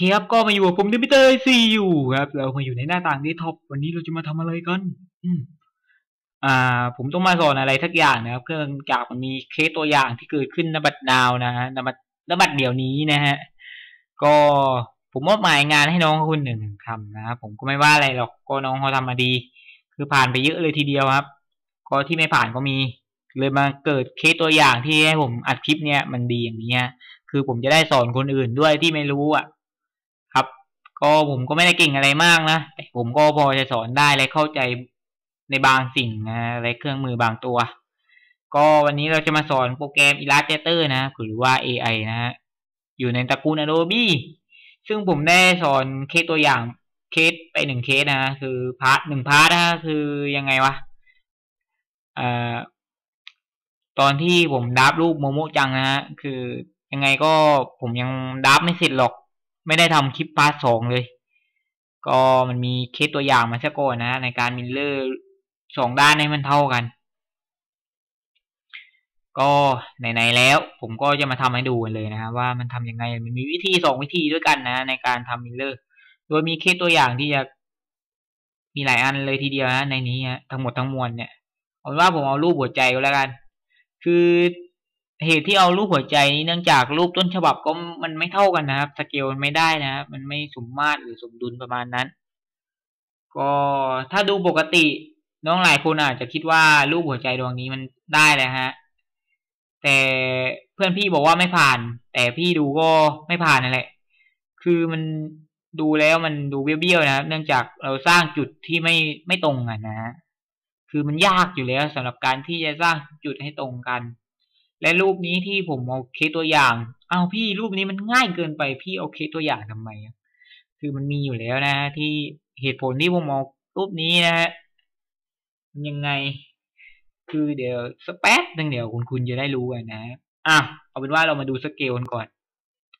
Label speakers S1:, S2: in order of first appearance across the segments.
S1: เคครับก็มาอยู่กับผมดิมิเตอร์ซีอยู่ครับ เรามาอยู่ในหน้าต่างเดสก์ท็อปวันนี้เราจะมาทำอะไรกัน อืม อ่า ผมต้องมาสอนอะไรสักอย่างนะครับเนื่องจากมันมีเคสตัวอย่างที่เกิดขึ้นนบัดดาวนะฮะนบัดนบัดเดี๋ยวนี้นะฮะ ก็ผมมอบหมายงานให้น้องคนหนึ่งทำนะครับผมก็ไม่ว่าอะไรหรอกก็น้องเขาทำมาดี คือผ่านไปเยอะเลยทีเดียวครับ ก็ที่ไม่ผ่านก็มี เลยมาเกิดเคสตัวอย่างที่ให้ผมอัดคลิปเนี้ยมันดีอย่างนี้คือผมจะได้สอนคนอื่นด้วยที่ไม่รู้อะ ก็ผมก็ไม่ได้เก่งอะไรมากนะแต่ผมก็พอจะสอนได้และเข้าใจในบางสิ่งนะและเครื่องมือบางตัว ก็วันนี้เราจะมาสอนโปรแกรม Illustrator นะหรือว่า AI นะฮะอยู่ในตระกูล Adobe ซึ่งผมได้สอนเคสตัวอย่างเคสไปหนึ่งเคสนะคือ part หนึ่ง part นะคือยังไงวะอ่อตอนที่ผม draft รูปโมโมจังนะฮะคือยังไงก็ผมยัง draft ไม่เสร็จหรอก ไม่ได้ทำคลิป part สองเลย ก็มันมีเคสตัวอย่างมาซะก่อนนะ ในการ mirror สองด้านให้มันเท่ากัน ก็ไหนๆแล้ว ผมก็จะมาทำให้ดูกันเลยนะว่ามันทำยังไง มันมีวิธีสองวิธีด้วยกันนะ ในการทำ mirror โดยมีเคสตัวอย่างที่จะมีหลายอันเลยทีเดียวนะในนี้ทั้งหมดทั้งมวลเนี่ยเอาว่าผมเอารูปหัวใจก็แล้วกัน คือ เหตุที่เอารูปหัวใจนี้เนื่องจากรูปต้นฉบับก็มันไม่เท่ากันนะครับ สเกลมันไม่ได้นะครับมันไม่สมมาตรหรือสมดุลประมาณนั้น ก็ถ้าดูปกติน้องหลายคนอาจจะคิดว่ารูปหัวใจดวงนี้มันได้เลยฮะ แต่เพื่อนพี่บอกว่าไม่ผ่าน แต่พี่ดูก็ไม่ผ่านนั่นแหละ คือมันดูแล้วมันดูเบี้ยวๆนะครับ เนื่องจากเราสร้างจุดที่ไม่ไม่ตรงกันนะฮะคือมันยากอยู่แล้วสำหรับการที่จะสร้างจุดให้ตรงกัน และรูปนี้ที่ผมเอาเคสตัวอย่าง เอาพี่รูปนี้มันง่ายเกินไปพี่เอาเคสตัวอย่างทำไมคือมันมีอยู่แล้วนะ ที่เหตุผลที่ผมเอารูปนี้นะฮะยังไง คือเดี๋ยวสเปซนึงเดี๋ยวคุณคุณจะได้รู้กันนะอะเอาเป็นว่าเรามาดูสเกลกันก่อน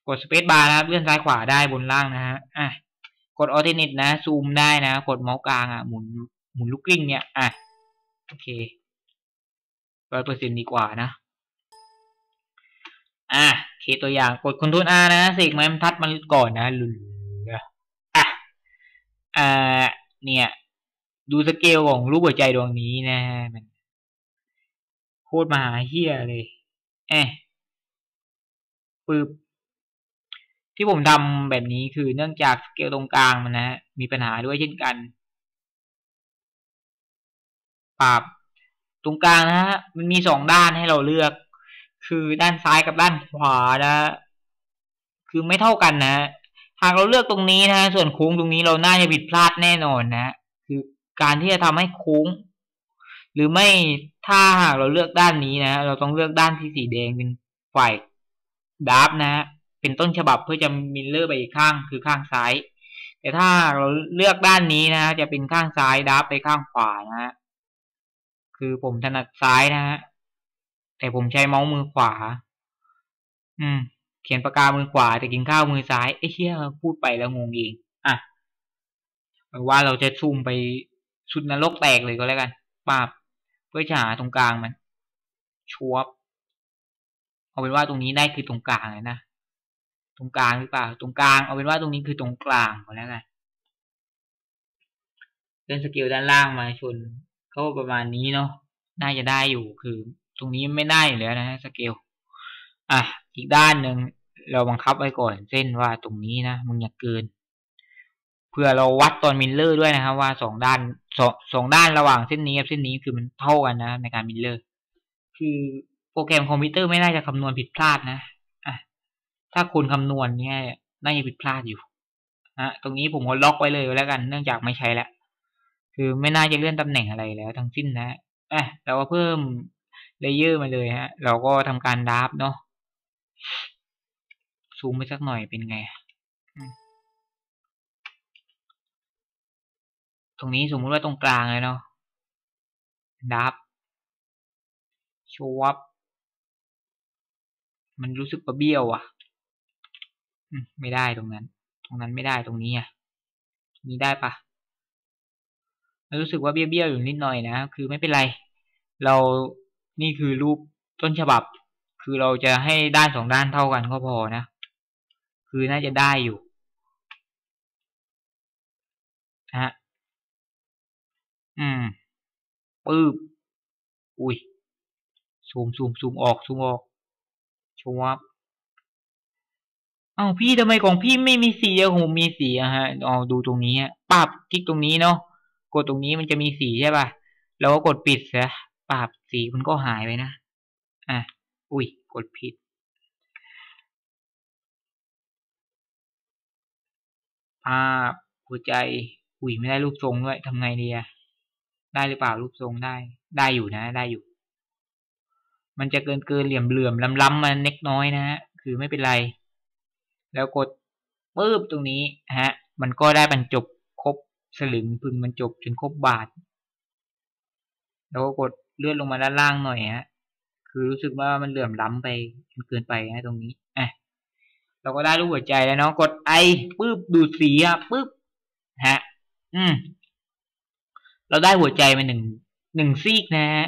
S1: กด spacebar นะครับเลื่อนซ้ายขวาได้บนล่างนะฮะอะกด alternate นะ ซูมได้นะ กดเมาส์กลางอะหมุนหมุนลูกกลิ้งเนี่ยอะโอเคร้อยเปอร์เซ็นดีกว่านะ อะเคสตัวอย่างกด control R นะเสกไม้บรรทัดมันก่อนนะ ruler อ่าเนี่ย ดูสเกลของรูปหัวใจดวงนี้นะมันโคตรมหาเฮียเลยเอ๊ะปึ๊บที่ผมทำแบบนี้คือเนื่องจากสเกลตรงกลางมันนะมีปัญหาด้วยเช่นกันปรับตรงกลางนะฮะมันมีสองด้านให้เราเลือก คือด้านซ้ายกับด้านขวานะ คือไม่เท่ากันนะหากเราเลือกตรงนี้นะ ส่วนโค้งตรงนี้เราน่าจะผิดพลาดแน่นอนนะ คือการที่จะทำให้โค้ง หรือไม่ถ้าหากเราเลือกด้านนี้นะ เราต้องเลือกด้านที่สีแดงเป็นฝ่ายดับนะ เป็นต้นฉบับเพื่อจะมิลเลอร์ไปอีกข้างคือข้างซ้าย แต่ถ้าเราเลือกด้านนี้นะ จะเป็นข้างซ้ายดับไปข้างขวานะ คือผมถนัดซ้ายนะฮะ แต่ผมใช้เมาส์มือขวา อืม เขียนปากกามือขวา แต่กินข้าวมือซ้ายไอ้เชี่ยพูดไปแล้วงงเอง อะว่าเราจะซูมไปชุดนรกแตกเลยก็แล้วกันปาบเพื่อจะหาตรงกลางมันชัวบเอาเป็นว่าตรงนี้ได้คือตรงกลางเลยนะ ตรงกลางหรือเปล่า ตรงกลาง เอาเป็นว่าตรงนี้คือตรงกลางก็แล้วกันเลื่อนสกิลด้านล่างมาชนก็ประมาณนี้เนาะ น่าจะได้อยู่คือ ตรงนี้ไม่ได้อยู่แล้วนะฮะสเกลอะอีกด้านหนึ่งเราบังคับไว้ก่อนเส้นว่าตรงนี้นะมึงอย่าเกินเพื่อเราวัดตอน mirror ด้วยนะครับ ว่าสองด้านสองสองด้านระหว่างเส้นนี้กับเส้นนี้คือมันเท่ากันนะในการ mirror คือโปรแกรมคอมพิวเตอร์ไม่น่าจะคำนวณผิดพลาดนะอะถ้าคุณคำนวณเนี่ยน่าจะผิดพลาดอยู่ฮะตรงนี้ผมก็ล็อกไว้เลยแล้วกัน เนื่องจากไม่ใช้แล้วคือไม่น่าจะเลื่อนตำแหน่งอะไรแล้ว ทั้งสิ้นนะอะเราก็เพิ่ม เลเยอร์มาเลยฮะ เราก็ทำการดับเนาะซูมไปสักหน่อยเป็นไง ตรงนี้สมมติว่าตรงกลางเลยเนาะดับชวบมันรู้สึกประเบี้ยวอะไม่ได้ตรงนั้น ตรงนั้นไม่ได้ตรงนี้อะมีได้ปะรู้สึกว่าเบี้ยวๆอยู่นิดหน่อยนะ คือไม่เป็นไร เรา นี่คือรูปต้นฉบับ คือเราจะให้ด้านสองด้านเท่ากันก็พอนะ คือน่าจะได้อยู่นะฮะ อืมปึ๊บ อุ้ย ซูมซูมซูมออกซูมออกชวับอ้าวพี่ทำไมของพี่ไม่มีสีอะผมมีสีอะฮะเอาดูตรงนี้ปับคลิกตรงนี้เนาะ กดตรงนี้มันจะมีสีใช่ป่ะ แล้วก็กดปิดซะ ปรับสีมันก็หายไปนะ อะ อุ้ย กดผิด ภาพหัวใจ อุ้ยไม่ได้รูปทรงด้วยทำไงดีอะได้หรือเปล่ารูปทรงได้ ได้อยู่นะ ได้อยู่ มันจะเกินเกินเหลี่ยมเหลื่อมล้ำๆมันเล็กน้อยนะฮะ คือไม่เป็นไร แล้วกดปึ๊บตรงนี้ฮะ มันก็ได้บรรจบครบสลึงพึงบรรจบจนครบบาท แล้วก็กด เลื่อนลงมาด้านล่างหน่อยฮะ คือรู้สึกว่ามันเหลื่อมล้ำไปเกินไปนะตรงนี้อะเราก็ได้รูปหัวใจแล้วเนาะกดไอปึ๊บดูดสีอะปึ๊บฮะ อืม เราได้หัวใจมาหนึ่งหนึ่งซีกนะฮะ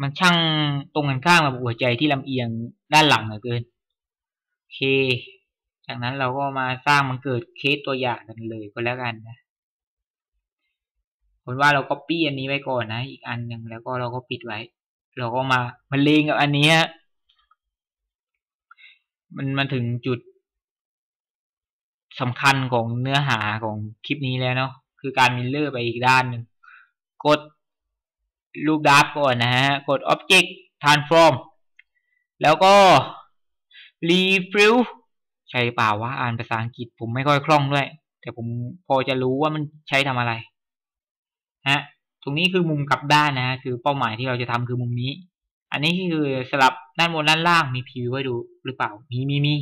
S1: มันช่างตรงกันข้ามกับหัวใจที่ลำเอียงด้านหลังเหลือเกินโอเค จากนั้นเราก็มาสร้างมันเกิดเคสตัวอย่างกันเลยก็แล้วกันนะ คนว่าเราก็ปี้อันนี้ไว้ก่อนนะ อีกอันหนึ่งแล้วก็เราก็ปิดไว้ เราก็มามาเลงกับอันนี้ฮะมันมาถึงจุดสำคัญของเนื้อหาของคลิปนี้แล้วเนาะคือการมิลเลอร์ไปอีกด้านหนึ่งกดรูปดับก่อนนะฮะ กด Object Transform แล้วก็ Refill ใช่เปล่าว่าอ่านภาษาอังกฤษผมไม่ค่อยคล่องด้วย แต่ผมพอจะรู้ว่ามันใช้ทำอะไร ฮะ ตรงนี้คือมุมกลับด้านนะ คือเป้าหมายที่เราจะทำคือมุมนี้ อันนี้คือสลับด้านบนด้านล่างมีพิวไว้ดูหรือเปล่า มีมีมี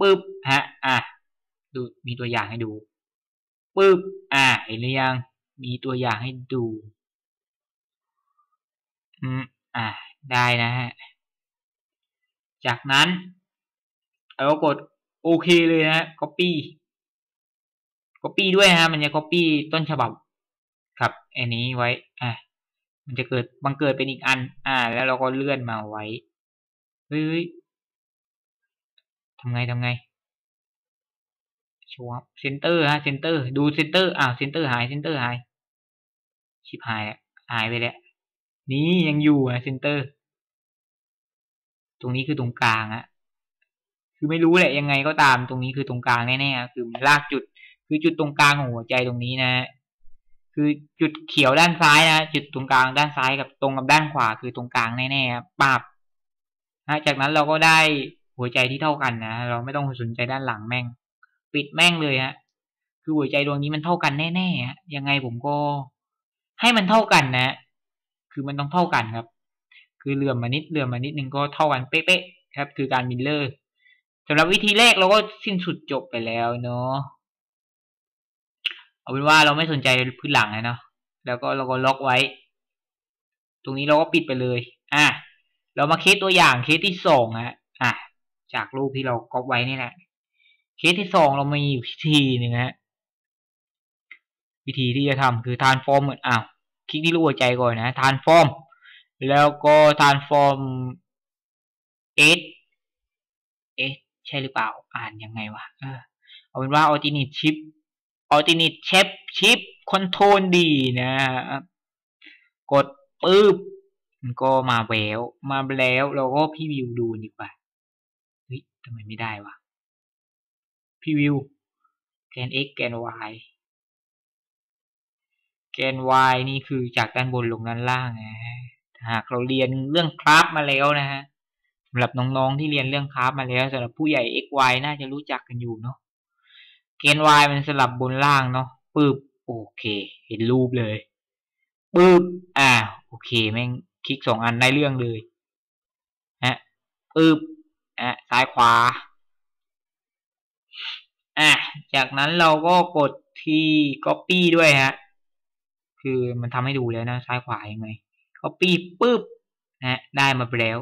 S1: ปึ๊บฮะ อะ ดูมีตัวอย่างให้ดูปึ๊บอะเห็นหรือยัง มีตัวอย่างให้ดู อืม อะ ได้นะฮะ จากนั้นเราก็กดโอเคเลยนะ copy copy ด้วยฮะ มันจะ copy ต้นฉบับ ครับอันนี้ไว้ อะ มันจะเกิดบังเกิดเป็นอีกอัน อ่า แล้วเราก็เลื่อนมาไว้เฮ้ยทำไงทำไงชัว center ฮะ center ดู center อ้าว center หาย center หาย ชิบหายหายไปแล้ว นี่ยังอยู่นะ center ตรงนี้คือตรงกลางอะคือไม่รู้แหละยังไงก็ตาม ตรงนี้คือตรงกลางแน่ๆคือลากจุด คือจุดตรงกลางของหัวใจตรงนี้นะ คือจุดเขียวด้านซ้ายนะจุดตรงกลางด้านซ้ายกับตรงกับด้านขวาคือตรงกลางแน่ๆปับนะจากนั้นเราก็ได้หัวใจที่เท่ากันนะเราไม่ต้องสนใจด้านหลังแม่ง ปิดแม่งเลยฮะคือหัวใจดวงนี้มันเท่ากันแน่ๆฮะยังไงผมก็ ให้มันเท่ากันนะ คือมันต้องเท่ากันครับ คือเหลื่อมมานิดเหลื่อมมานิดนึงก็เท่ากันเป๊ะๆครับ คือการ mirror สำหรับวิธีแรกเราก็สิ้นสุดจบไปแล้วเนาะ เอาเป็นว่าเราไม่สนใจพื้นหลังเลยเนาะแล้วก็เราก็ล็อกไว้ ตรงนี้เราก็ปิดไปเลย อะเรามาเคสตัวอย่างเคสที่สองฮะอะจากรูปที่เราก๊อปไว้นี่แหละเคสที่สองเรามีวิธีหนึ่งฮะวิธีที่จะทำคือ transform อ้าวคลิกที่รูปหัวใจก่อนนะ transform แล้วก็ transform eachใช่หรือเปล่าอ่านยังไงวะเออเอาเป็นว่าออตินิชิป alternate shape shift control D นะกดปึ๊บมันก็มาแววมาแล้วเราก็พี่วิวดูดีกว่าเฮ้ยทำไมไม่ได้วะพี่วิวแกน x แกน y แกน y นี่คือจากด้านบนลงด้านล่างนะหากเราเรียนเรื่องคราฟมาแล้วนะฮะสำหรับน้องๆที่เรียนเรื่องคราฟมาแล้วสำหรับผู้ใหญ่ x y น่าจะรู้จักกันอยู่เนาะ เกณฑ์ y มันสลับบนล่างเนาะปึ๊บโอเค เห็นรูปเลยปึ๊บอ่าโอเคแม่งคลิกสองอันได้เรื่องเลยฮะปึ๊บอะซ้ายขวาอะจากนั้นเราก็กดที่ copy ด้วยฮะคือมันทำให้ดูแล้วนะซ้ายขวายังไง copy ปึ๊บนะได้มาแล้ว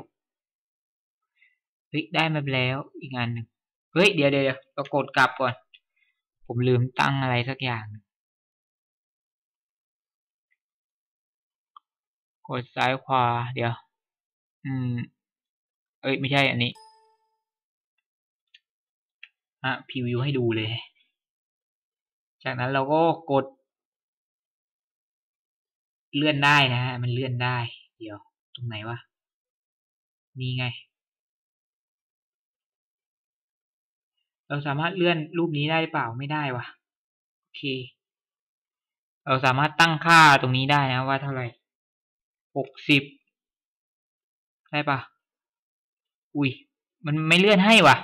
S1: เฮ้ยได้มาแล้วอีกอันหนึ่งเฮ้ยเดี๋ยวเดี๋ยวเรากดกลับก่อน ผมลืมตั้งอะไรสักอย่าง กดซ้ายขวา เดี๋ยว อืม เอ้ย ไม่ใช่อันนี้ อะพรีวิวให้ดูเลย จากนั้นเราก็กด เลื่อนได้นะฮะ มันเลื่อนได้ เดี๋ยว ตรงไหนวะ นี่ไง เราสามารถเลื่อนรูปนี้ได้หรือเปล่าไม่ได้วะโอเค เราสามารถตั้งค่าตรงนี้ได้นะว่าเท่าไหร่หกสิบได้ปะอุ้ย มันไม่เลื่อนให้วะ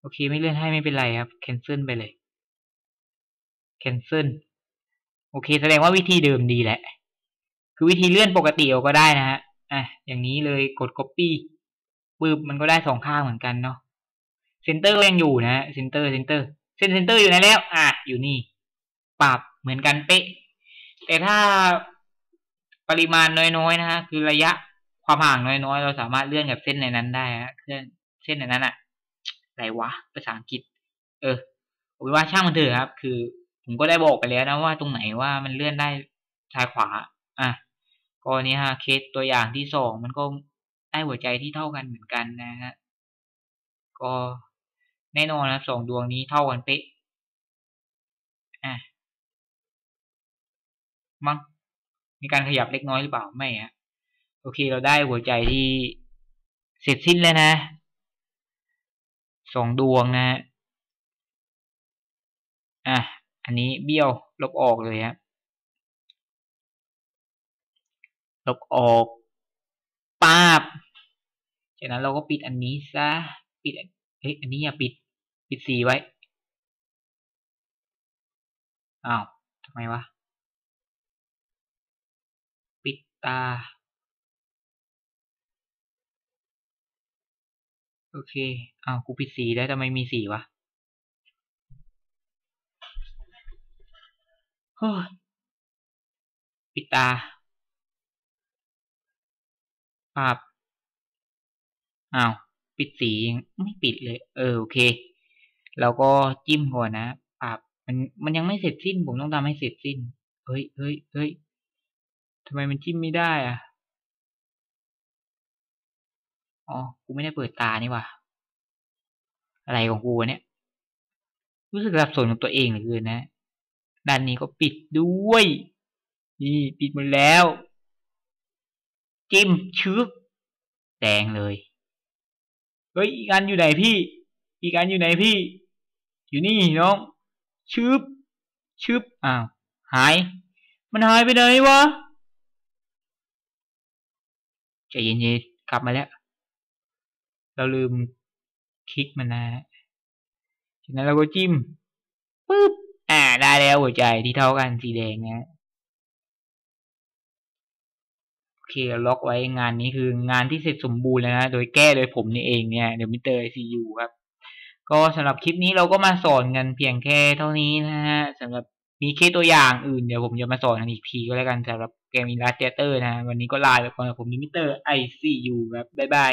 S1: โอเค ไม่เลื่อนให้ไม่เป็นไรครับ cancel ไปเลย cancel โอเค แสดงว่าวิธีเดิมดีแหละ คือวิธีเลื่อนปกติก็ได้นะฮะ อะ อย่างนี้เลยกด copy ปึ๊บมันก็ได้สองข้างเหมือนกันเนาะ center ก็ยังอยู่นะ center center เส้น center อยู่ไหนแล้ว อะ อยู่นี่ ปรับเหมือนกันเป๊ะ แต่ถ้าปริมาณน้อยๆนะฮะ คือระยะความห่างน้อยๆ เราสามารถเลื่อนกับเส้นในนั้นได้ฮะเลื่อนเส้นในนั้นอะอะไรวะ ภาษาอังกฤษ เออผมว่าช่างมันเถอะครับ คือ ผมก็ได้บอกไปแล้วนะว่าตรงไหนว่ามันเลื่อนได้ซ้ายขวา อะก็นี้ฮะ เคสตัวอย่างที่สองมันก็ได้หัวใจที่เท่ากันเหมือนกันนะฮะ ก็ แน่นอนนะสองดวงนี้เท่ากันเป๊ะอะมั้งมีการขยับเล็กน้อยหรือเปล่าไม่อะโอเคเราได้หัวใจที่เสร็จสิ้นแล้วนะสองดวงนะอะอันนี้เบี้ยวลบออกเลยครับลบออกป้าบจากนั้นเราก็ปิดอันนี้ซะปิดเฮ้ยอันนี้อย่าปิด ปิดสีไว้ อ้าวทำไมวะ ปิดตา โอเค อ้าว กูปิดสีแล้ทำไมมีสีวะเฮ้ยปิดตาปรับอ้าว ปิดสี ไม่ปิดเลย เออ โอเค เราก็จิ้มก่อนนะปรับมันมันยังไม่เสร็จสิ้น ผมต้องทำให้เสร็จสิ้น เฮ้ยเฮ้ยเฮ้ยทำไมมันจิ้มไม่ได้อะ อ๋อ กูไม่ได้เปิดตานี่ว่ะอะไรของกูเนี่ย รู้สึกสับสนกับตัวเองเหลือเกินนะ ด้านนี้ก็ปิดด้วย นี่ปิดหมดแล้ว จิ้มชึบแดงเลย เฮ้ย อีกอันอยู่ไหนพี่ อีกอันอยู่ไหนพี่ อยู่นี่น้องชึบชึบอ้าวหาย มันหายไปไหนวะใจเย็นๆกลับมาแล้ว เราลืมคลิกมันนะจากนั้นเราก็จิ้มปึ๊บอ่าได้แล้วหัวใจที่เท่ากันสีแดงนะโอเคล็อกไว้งานนี้คืองานที่เสร็จสมบูรณ์แล้วนะโดยแก้โดยผมนี่เองเนี่ยเดี๋ยว Mister ICU ครับ ก็สำหรับคลิปนี้เราก็มาสอนกันเพียงแค่เท่านี้นะฮะสำหรับมีเคสตัวอย่างอื่นเดี๋ยวผมจะมาสอนกันอีกทีก็แล้วกันสำหรับโปรแกรม Illustrator นะวันนี้ก็ลาไปก่อนผม Mister ICU ครับบ๊ายบาย